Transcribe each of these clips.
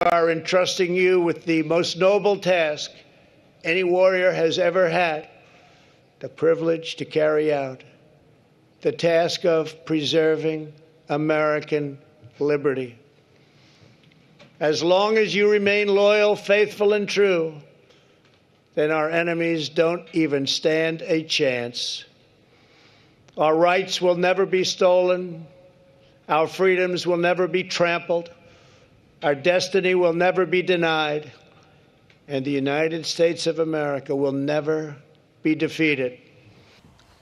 are entrusting you with the most noble task any warrior has ever had the privilege to carry out the task of preserving American liberty. As long as you remain loyal, faithful, and true, then our enemies don't even stand a chance. Our rights will never be stolen. Our freedoms will never be trampled. Our destiny will never be denied. And the United States of America will never be defeated.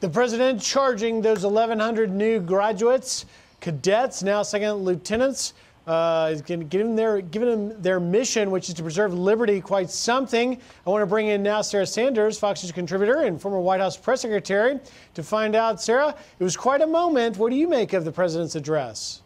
The president charging those 1,100 new graduates, cadets, now second lieutenants, uh, is give them their, giving them their mission, which is to preserve liberty. Quite something. I want to bring in now Sarah Sanders, Fox News contributor and former White House press secretary, to find out. Sarah, it was quite a moment. What do you make of the president's address?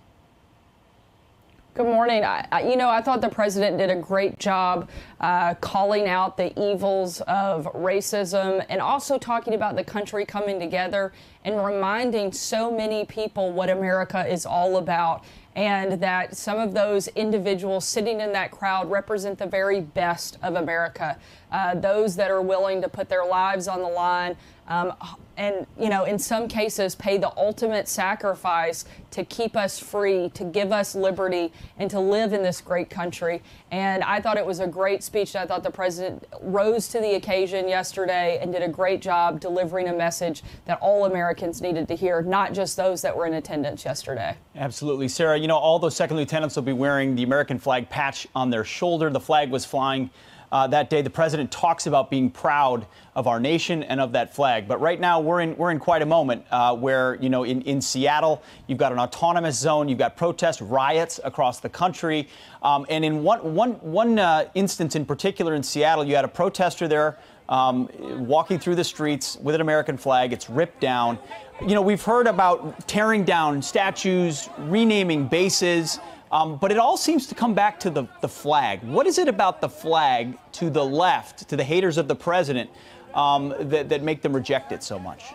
Good morning. I, you know, I thought the president did a great job uh, calling out the evils of racism and also talking about the country coming together and reminding so many people what America is all about and that some of those individuals sitting in that crowd represent the very best of America. Uh, those that are willing to put their lives on the line, um, and you know in some cases pay the ultimate sacrifice to keep us free to give us liberty and to live in this great country. And i thought it was a great speech. I thought the president rose to the occasion yesterday and did a great job delivering a message that all americans needed to hear not just those that were in attendance yesterday. Absolutely. Sarah you know all those second lieutenants will be wearing the american flag patch on their shoulder. The flag was flying uh, that day. The president talks about being proud of our nation and of that flag. But right now, we're in we're in quite a moment uh, where you know in, in Seattle, you've got an autonomous zone, you've got protest riots across the country, um, and in one one one uh, instance in particular in Seattle, you had a protester there. Um, walking through the streets with an American flag, it's ripped down. You know, we've heard about tearing down statues, renaming bases. Um, but it all seems to come back to the, the flag. What is it about the flag to the left, to the haters of the president, um, that, that make them reject it so much?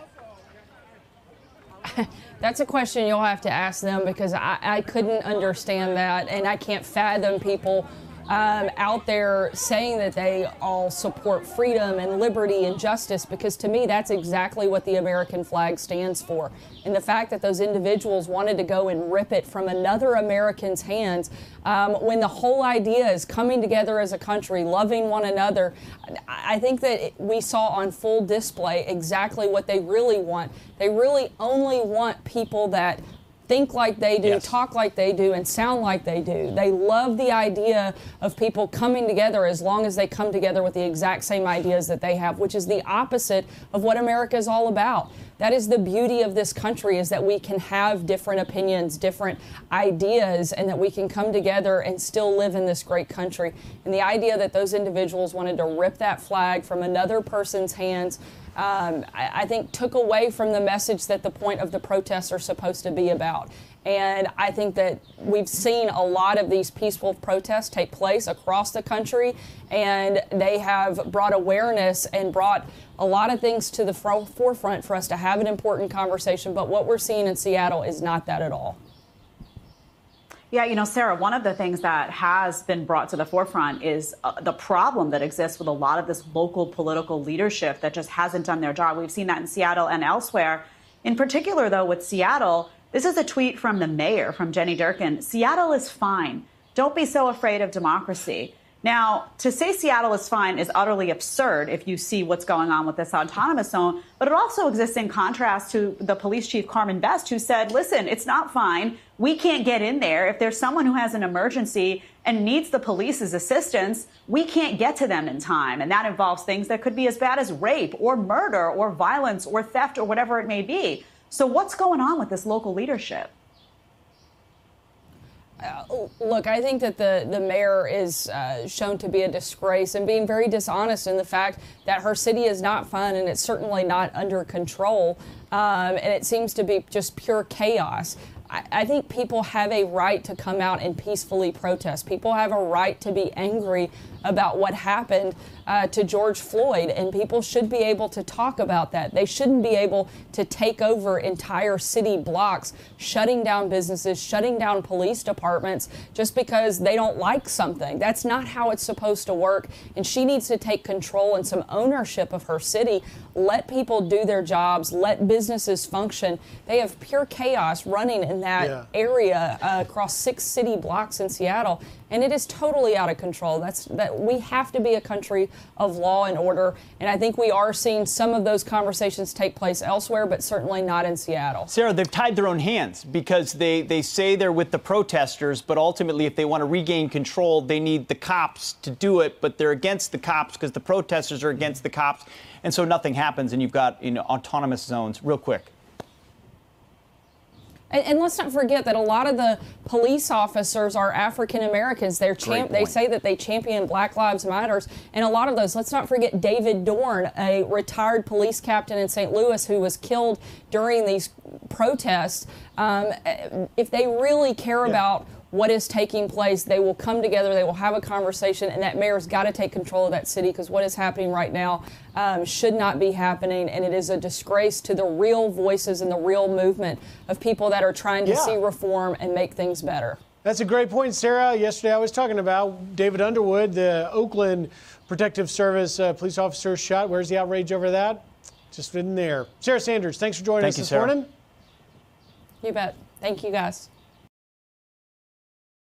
That's a question you'll have to ask them because I, I couldn't understand that, and I can't fathom people um, out there saying that they all support freedom and liberty and justice because to me that's exactly what the American flag stands for. And the fact that those individuals wanted to go and rip it from another American's hands um, when the whole idea is coming together as a country, loving one another, I think that we saw on full display exactly what they really want. They really only want people that think like they do, yes. talk like they do, and sound like they do. They love the idea of people coming together as long as they come together with the exact same ideas that they have, which is the opposite of what America is all about. That is the beauty of this country is that we can have different opinions, different ideas, and that we can come together and still live in this great country. And the idea that those individuals wanted to rip that flag from another person's hands um, I, I, think took away from the message that the point of the protests are supposed to be about. And I think that we've seen a lot of these peaceful protests take place across the country, and they have brought awareness and brought a lot of things to the forefront for us to have an important conversation. But what we're seeing in Seattle is not that at all. Yeah, you know, Sarah, one of the things that has been brought to the forefront is uh, the problem that exists with a lot of this local political leadership that just hasn't done their job. We've seen that in Seattle and elsewhere. In particular, though, with Seattle, this is a tweet from the mayor, from Jenny Durkan Seattle is fine. Don't be so afraid of democracy. Now, to say Seattle is fine is utterly absurd if you see what's going on with this autonomous zone, but it also exists in contrast to the police chief Carmen Best, who said, listen, it's not fine. We can't get in there. If there's someone who has an emergency and needs the police's assistance, we can't get to them in time. And that involves things that could be as bad as rape or murder or violence or theft or whatever it may be. So, what's going on with this local leadership? Uh, look, I think that the, the mayor is uh, shown to be a disgrace and being very dishonest in the fact that her city is not fun and it's certainly not under control. Um, and it seems to be just pure chaos. I, I think people have a right to come out and peacefully protest. People have a right to be angry about what happened uh, to George Floyd, and people should be able to talk about that. They shouldn't be able to take over entire city blocks, shutting down businesses, shutting down police departments just because they don't like something. That's not how it's supposed to work, and she needs to take control and some ownership of her city. Let people do their jobs, let businesses function. They have pure chaos running in that Yeah. area uh, across six city blocks in Seattle, and it is totally out of control. That's that we have to be a country of law and order, and I think we are seeing some of those conversations take place elsewhere, but certainly not in Seattle. Sarah, they've tied their own hands because they, they say they're with the protesters, but ultimately, if they want to regain control, they need the cops to do it. But they're against the cops because the protesters are against the cops, and so nothing happens. And you've got you know autonomous zones. Real quick. And, and let's not forget that a lot of the police officers are African Americans. They're champ- they say that they champion Black Lives Matters, and a lot of those. Let's not forget David Dorn, a retired police captain in St. Louis who was killed during these protests. Um, if they really care about what is taking place, they will come together, they will have a conversation, and that mayor's got to take control of that city because what is happening right now um, should not be happening, and it is a disgrace to the real voices and the real movement of people that are trying to Yeah. see reform and make things better. That's a great point, Sarah. Yesterday I was talking about David Underwood, the Oakland Protective Service uh, police officer shot. Where's the outrage over that? Just in there. Sarah Sanders, thanks for joining Thank us you, this Sarah. morning. You bet. Thank you, guys.